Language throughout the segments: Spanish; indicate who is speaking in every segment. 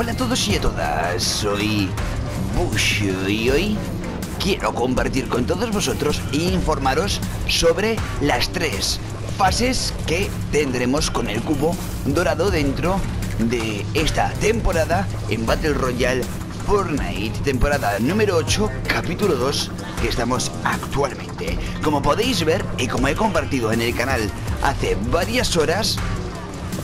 Speaker 1: Hola a todos y a todas, soy Bush y hoy quiero compartir con todos vosotros e informaros sobre las tres fases que tendremos con el cubo dorado dentro de esta temporada en Battle Royale Fortnite, temporada número 8, capítulo 2, que estamos actualmente. Como podéis ver y como he compartido en el canal hace varias horas,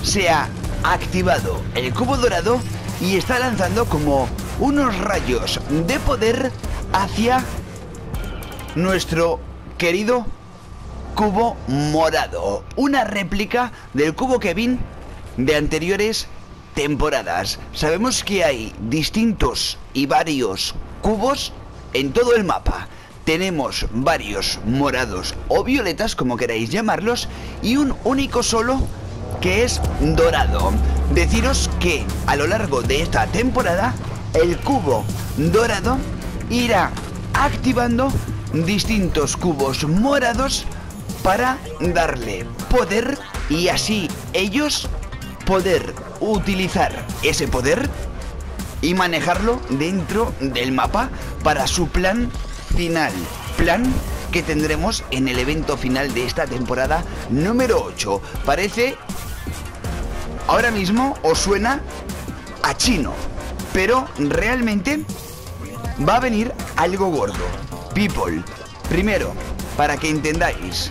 Speaker 1: se ha activado el cubo dorado y está lanzando como unos rayos de poder hacia nuestro querido cubo morado. Una réplica del cubo Kevin de anteriores temporadas. Sabemos que hay distintos y varios cubos en todo el mapa. Tenemos varios morados o violetas, como queráis llamarlos, y un único solo que es dorado. Deciros que a lo largo de esta temporada el cubo dorado irá activando distintos cubos morados para darle poder y así ellos poder utilizar ese poder y manejarlo dentro del mapa para su plan final. Plan que tendremos en el evento final de esta temporada número 8. Parece ahora mismo os suena a chino, pero realmente va a venir algo gordo. People, primero, para que entendáis,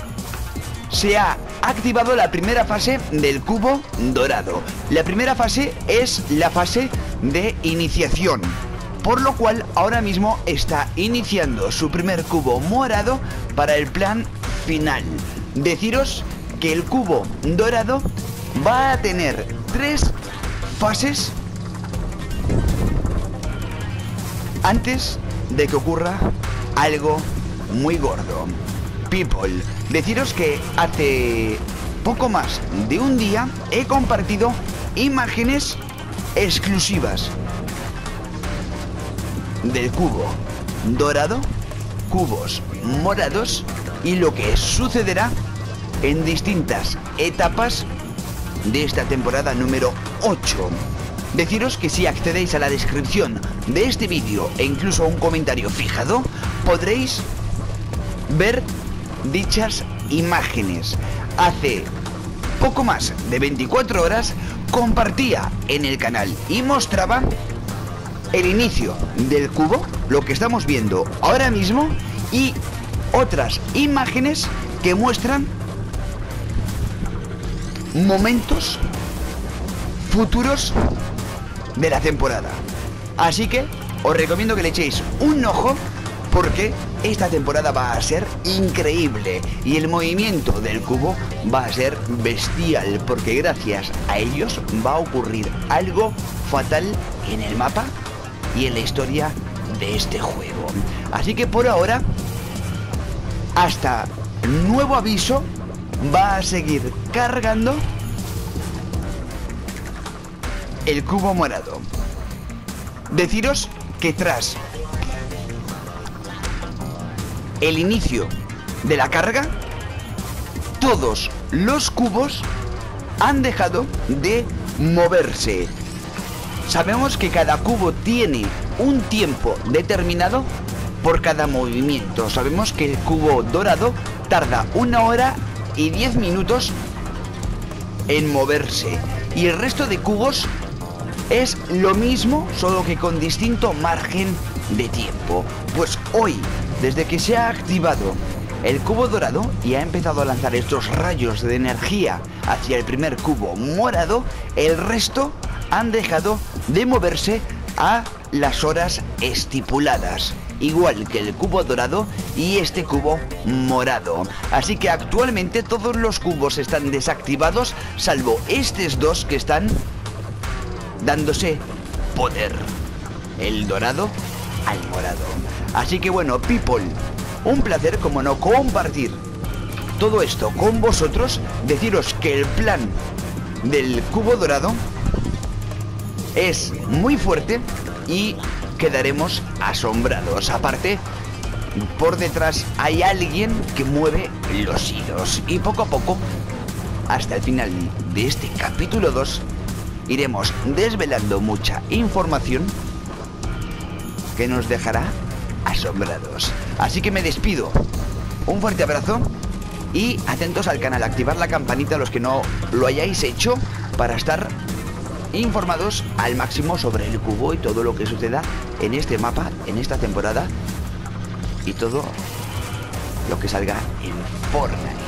Speaker 1: se ha activado la primera fase del cubo dorado. La primera fase es la fase de iniciación, por lo cual ahora mismo está iniciando su primer cubo morado para el plan final. Deciros que el cubo dorado va a tener tres fases antes de que ocurra algo muy gordo. People, deciros que hace poco más de un día he compartido imágenes exclusivas del cubo dorado, cubos morados y lo que sucederá en distintas etapas de esta temporada número 8. Deciros que si accedéis a la descripción de este vídeo e incluso a un comentario fijado, podréis ver dichas imágenes. Hace poco más de 24 horas compartía en el canal y mostraba el inicio del cubo, lo que estamos viendo ahora mismo, y otras imágenes que muestran momentos futuros de la temporada. Así que os recomiendo que le echéis un ojo porque esta temporada va a ser increíble y el movimiento del cubo va a ser bestial porque gracias a ellos va a ocurrir algo fatal en el mapa y en la historia de este juego. Así que por ahora, hasta nuevo aviso, va a seguir cargando el cubo morado. Deciros que tras el inicio de la carga, todos los cubos han dejado de moverse. Sabemos que cada cubo tiene un tiempo determinado por cada movimiento. Sabemos que el cubo dorado tarda una hora y 10 minutos en moverse. Y el resto de cubos es lo mismo, solo que con distinto margen de tiempo. Pues hoy, desde que se ha activado el cubo dorado y ha empezado a lanzar estos rayos de energía hacia el primer cubo morado, el resto han dejado de moverse a las horas estipuladas igual que el cubo dorado y este cubo morado. Así que actualmente todos los cubos están desactivados, salvo estos dos que están dándose poder. El dorado al morado. Así que bueno, people, un placer como no compartir todo esto con vosotros, deciros que el plan del cubo dorado es muy fuerte y quedaremos asombrados. Aparte, por detrás hay alguien que mueve los hilos. Y poco a poco, hasta el final de este capítulo 2, iremos desvelando mucha información que nos dejará asombrados. Así que me despido. Un fuerte abrazo y atentos al canal, activar la campanita los que no lo hayáis hecho para estar informados al máximo sobre el cubo y todo lo que suceda en este mapa, en esta temporada y todo lo que salga en Fortnite.